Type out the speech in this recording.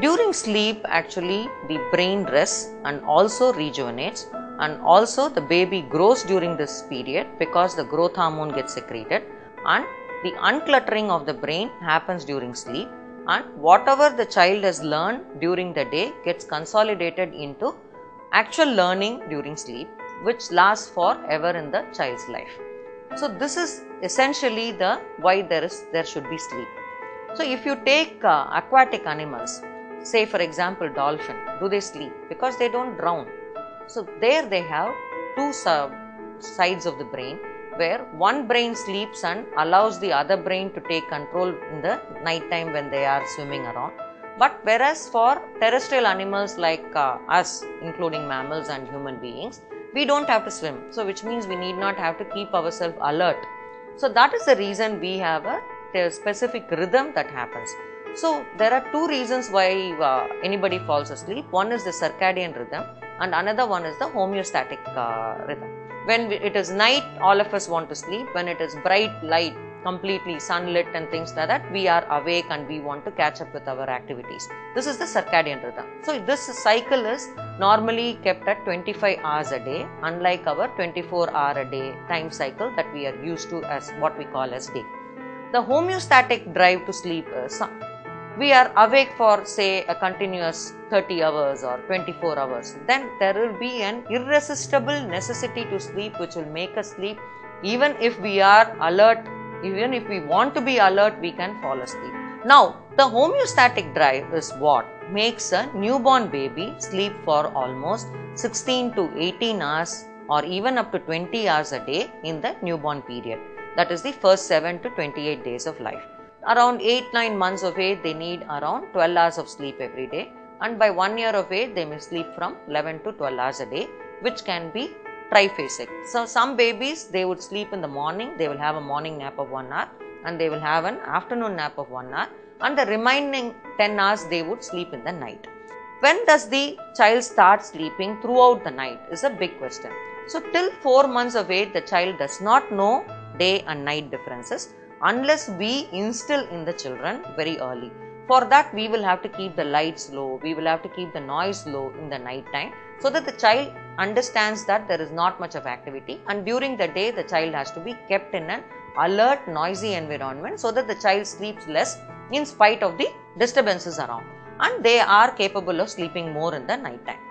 During sleep, actually, the brain rests and also rejuvenates, and also the baby grows during this period because the growth hormone gets secreted, and the uncluttering of the brain happens during sleep, and whatever the child has learned during the day gets consolidated into actual learning during sleep, which lasts forever in the child's life. So, this is essentially the why there is there should be sleep. So, if you take uh, aquatic animals, say for example dolphin, do they sleep? Because they don't drown. So, there they have two sides of the brain where one brain sleeps and allows the other brain to take control in the night time when they are swimming around. But whereas for terrestrial animals like uh, us, including mammals and human beings, we don't have to swim. So, which means we need not have to keep ourselves alert. So, that is the reason we have a specific rhythm that happens. So, there are two reasons why uh, anybody falls asleep. One is the circadian rhythm, and another one is the homeostatic uh, rhythm. When it is night, all of us want to sleep. When it is bright light, completely sunlit and things like that, we are awake and we want to catch up with our activities. This is the circadian rhythm. So, this cycle is normally kept at 25 hours a day, unlike our 24 hour a day time cycle that we are used to as what we call as day. The homeostatic drive to sleep is we are awake for say a continuous 30 hours or 24 hours, then there will be an irresistible necessity to sleep which will make us sleep even if we are alert, even if we want to be alert, we can fall asleep. Now, the homeostatic drive is what makes a newborn baby sleep for almost 16 to 18 hours or even up to 20 hours a day in the newborn period. That is the first 7 to 28 days of life around 8 9 months of age they need around 12 hours of sleep every day. And by 1 year of age they may sleep from 11 to 12 hours a day which can be triphasic. So some babies they would sleep in the morning. They will have a morning nap of 1 hour and they will have an afternoon nap of 1 hour. And the remaining 10 hours they would sleep in the night. When does the child start sleeping throughout the night is a big question. So till 4 months of age the child does not know day and night differences unless we instill in the children very early. For that, we will have to keep the lights low, we will have to keep the noise low in the night time so that the child understands that there is not much of activity and during the day the child has to be kept in an alert noisy environment so that the child sleeps less in spite of the disturbances around and they are capable of sleeping more in the night time.